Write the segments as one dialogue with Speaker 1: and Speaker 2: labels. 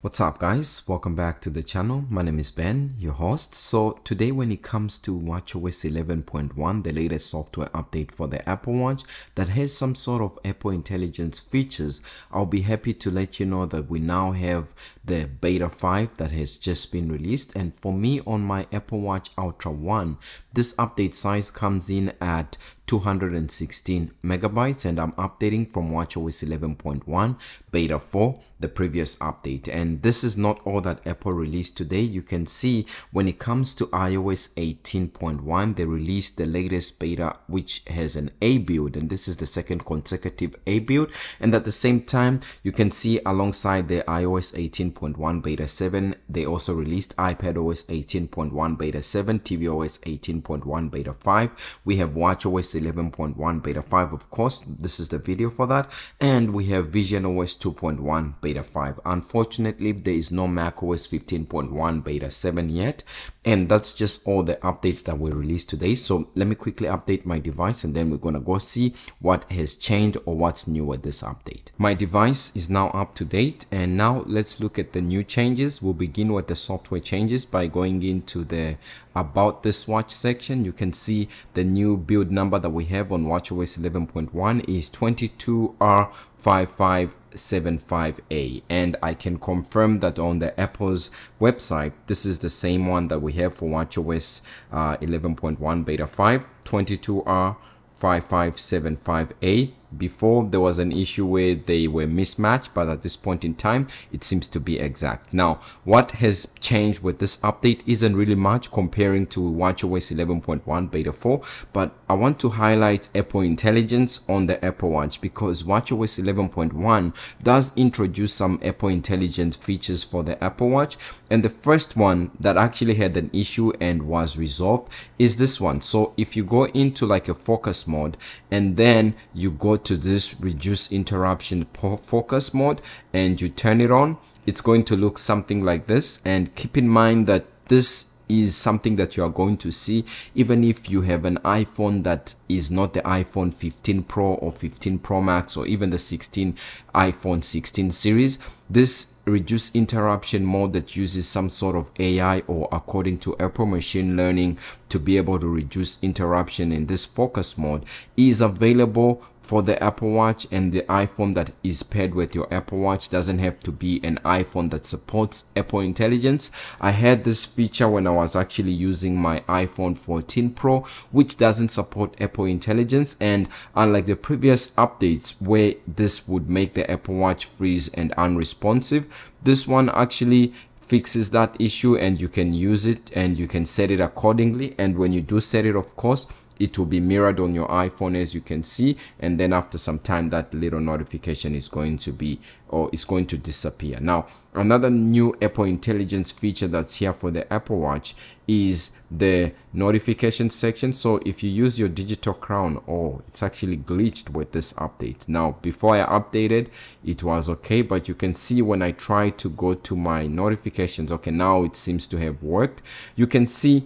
Speaker 1: What's up guys, welcome back to the channel. My name is Ben, your host. So today when it comes to watchOS 11.1, the latest software update for the Apple Watch that has some sort of Apple Intelligence features, I'll be happy to let you know that we now have the Beta 5 that has just been released. And for me on my Apple Watch Ultra 1, this update size comes in at 216 megabytes and I'm updating from watchOS 11.1 beta 4 the previous update. And this is not all that Apple released today. You can see when it comes to iOS 18.1 they released the latest beta which has an A build and this is the second consecutive A build. And at the same time you can see alongside the iOS 18.1 beta 7 they also released iPadOS 18.1 beta 7 tvOS 18.1 beta 5 we have watchOS 11.1 beta 5 of course. This is the video for that. And we have vision os 2.1 beta 5 unfortunately there is no mac os 15.1 beta 7 yet. And that's just all the updates that were released today. So let me quickly update my device and then we're gonna go see what has changed or what's new with this update. My device is now up to date. And now let's look at the new changes. We'll begin with the software changes by going into the about this watch section. You can see the new build number that we have on watchOS 11.1 is 22R5575A and I can confirm that on the Apple's website this is the same one that we have for watchOS uh, 11.1 beta 5 22R5575A before there was an issue where they were mismatched but at this point in time it seems to be exact. Now what has changed with this update isn't really much comparing to watchOS 11.1 beta 4 but I want to highlight Apple Intelligence on the Apple Watch because watchOS 11.1 does introduce some Apple Intelligence features for the Apple Watch and the first one that actually had an issue and was resolved is this one. So if you go into like a focus mode and then you go to this reduce interruption focus mode and you turn it on it's going to look something like this. And keep in mind that this is something that you are going to see even if you have an iPhone that is not the iPhone 15 Pro or 15 Pro Max or even the 16 iPhone 16 series this reduce interruption mode that uses some sort of AI or according to Apple machine learning to be able to reduce interruption in this focus mode is available for the Apple Watch and the iPhone that is paired with your Apple Watch doesn't have to be an iPhone that supports Apple Intelligence. I had this feature when I was actually using my iPhone 14 Pro which doesn't support Apple Intelligence and unlike the previous updates where this would make the Apple Watch freeze and unresponsive, this one actually fixes that issue and you can use it and you can set it accordingly. And when you do set it of course it will be mirrored on your iphone as you can see. And then after some time that little notification is going to be or is going to disappear. Now another new apple intelligence feature that's here for the apple watch is the notification section. So if you use your digital crown oh it's actually glitched with this update. Now before i updated it was okay but you can see when i try to go to my notifications okay now it seems to have worked. You can see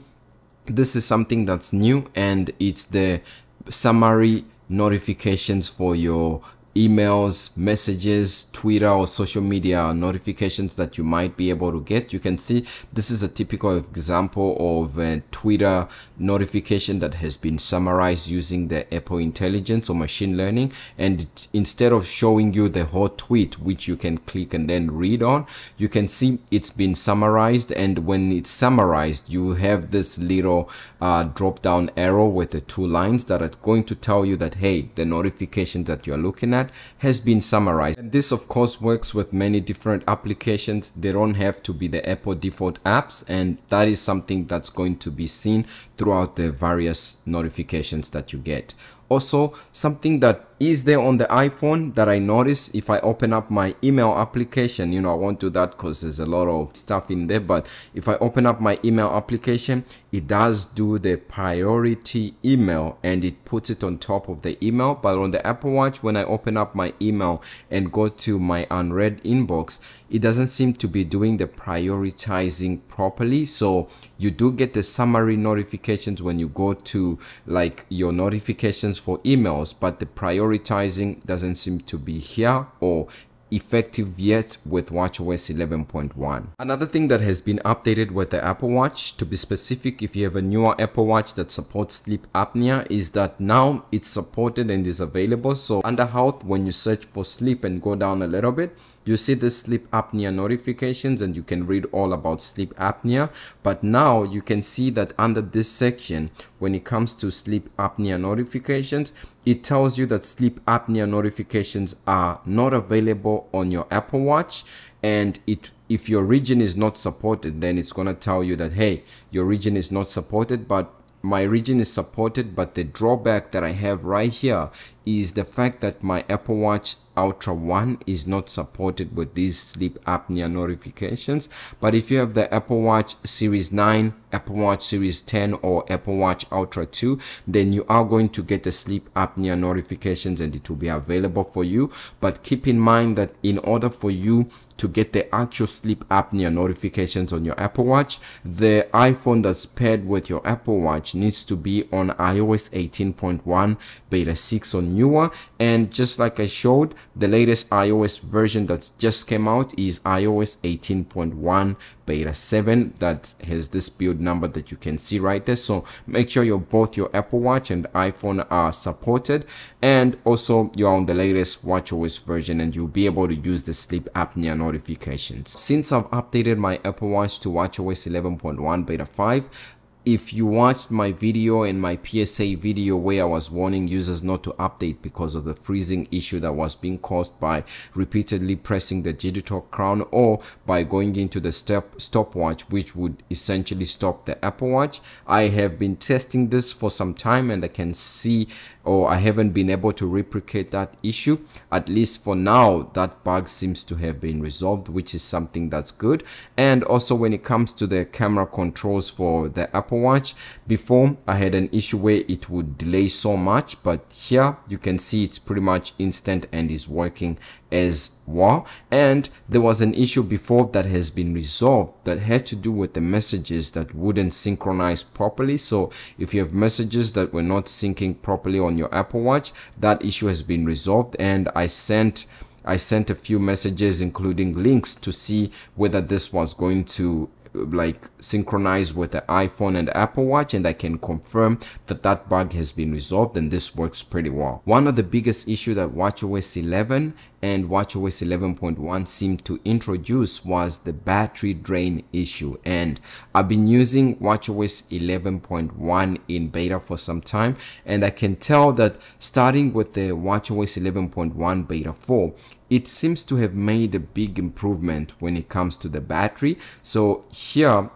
Speaker 1: this is something that's new and it's the summary notifications for your emails, messages, Twitter or social media notifications that you might be able to get. You can see this is a typical example of a Twitter notification that has been summarized using the Apple Intelligence or machine learning. And instead of showing you the whole tweet, which you can click and then read on, you can see it's been summarized. And when it's summarized, you have this little uh, drop down arrow with the two lines that are going to tell you that, hey, the notification that you're looking at has been summarized. And this of course works with many different applications. They don't have to be the Apple default apps and that is something that's going to be seen throughout the various notifications that you get. Also, something that is there on the iPhone that I notice if I open up my email application, you know, I won't do that because there's a lot of stuff in there, but if I open up my email application, it does do the priority email and it puts it on top of the email. But on the Apple Watch, when I open up my email and go to my unread inbox, it doesn't seem to be doing the prioritizing properly. So you do get the summary notifications when you go to like your notifications for emails, but the prioritizing doesn't seem to be here or effective yet with watchOS 11.1. Another thing that has been updated with the Apple Watch, to be specific, if you have a newer Apple Watch that supports sleep apnea, is that now it's supported and is available. So under health, when you search for sleep and go down a little bit, you see the sleep apnea notifications and you can read all about sleep apnea but now you can see that under this section when it comes to sleep apnea notifications it tells you that sleep apnea notifications are not available on your apple watch and it if your region is not supported then it's going to tell you that hey your region is not supported but my region is supported but the drawback that I have right here is the fact that my Apple Watch Ultra 1 is not supported with these sleep apnea notifications but if you have the Apple Watch Series 9, Apple Watch Series 10 or Apple Watch Ultra 2 then you are going to get the sleep apnea notifications and it will be available for you. But keep in mind that in order for you to get the actual sleep apnea notifications on your Apple Watch the iPhone that's paired with your Apple Watch needs to be on iOS 18.1 beta 6 or newer. And just like I showed the latest iOS version that just came out is iOS 18.1 beta 7 that has this build number that you can see right there. So make sure your both your apple watch and iphone are supported. And also you're on the latest watchOS version and you'll be able to use the sleep apnea notifications. Since i've updated my apple watch to watchOS 11.1 beta 5 if you watched my video and my PSA video where I was warning users not to update because of the freezing issue that was being caused by repeatedly pressing the digital crown or by going into the step stopwatch which would essentially stop the Apple Watch. I have been testing this for some time and I can see or I haven't been able to replicate that issue. At least for now, that bug seems to have been resolved, which is something that's good. And also when it comes to the camera controls for the Apple Watch, before I had an issue where it would delay so much, but here you can see it's pretty much instant and is working as well. And there was an issue before that has been resolved that had to do with the messages that wouldn't synchronize properly. So if you have messages that were not syncing properly on your apple watch that issue has been resolved. And i sent I sent a few messages including links to see whether this was going to like synchronize with the iPhone and Apple Watch and I can confirm that that bug has been resolved and this works pretty well. One of the biggest issue that WatchOS 11 and WatchOS 11.1 seemed to introduce was the battery drain issue and I've been using WatchOS 11.1 in beta for some time and I can tell that starting with the WatchOS 11.1 beta 4 it seems to have made a big improvement when it comes to the battery. So here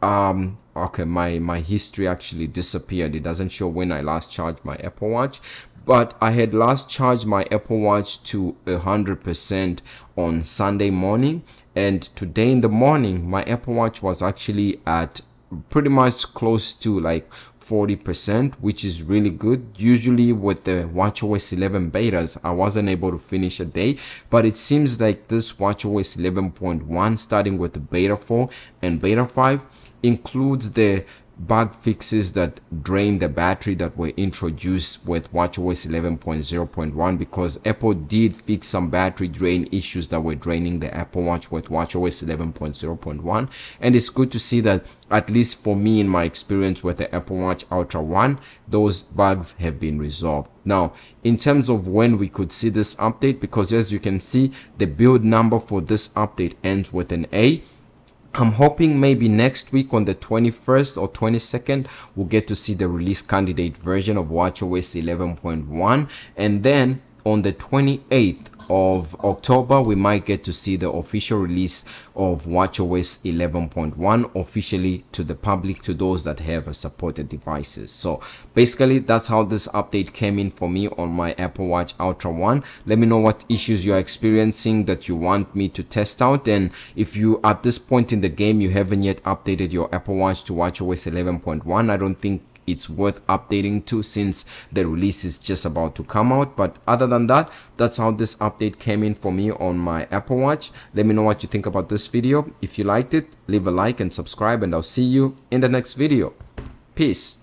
Speaker 1: um okay my my history actually disappeared. It doesn't show when i last charged my apple watch but I had last charged my Apple Watch to 100% on Sunday morning. And today in the morning my Apple Watch was actually at pretty much close to like 40% which is really good. Usually with the watchOS 11 betas I wasn't able to finish a day but it seems like this watchOS 11.1 starting with the beta 4 and beta 5 includes the bug fixes that drain the battery that were introduced with watchOS 11.0.1 because Apple did fix some battery drain issues that were draining the Apple Watch with watchOS 11.0.1 and it's good to see that at least for me in my experience with the Apple Watch Ultra 1 those bugs have been resolved. Now in terms of when we could see this update because as you can see the build number for this update ends with an A I'm hoping maybe next week on the 21st or 22nd, we'll get to see the release candidate version of WatchOS 11.1. And then on the 28th, of October, we might get to see the official release of WatchOS 11.1 officially to the public, to those that have supported devices. So basically, that's how this update came in for me on my Apple Watch Ultra 1. Let me know what issues you're experiencing that you want me to test out. And if you, at this point in the game, you haven't yet updated your Apple Watch to WatchOS 11.1, I don't think it's worth updating to since the release is just about to come out. But other than that that's how this update came in for me on my apple watch. Let me know what you think about this video. If you liked it leave a like and subscribe and i'll see you in the next video. Peace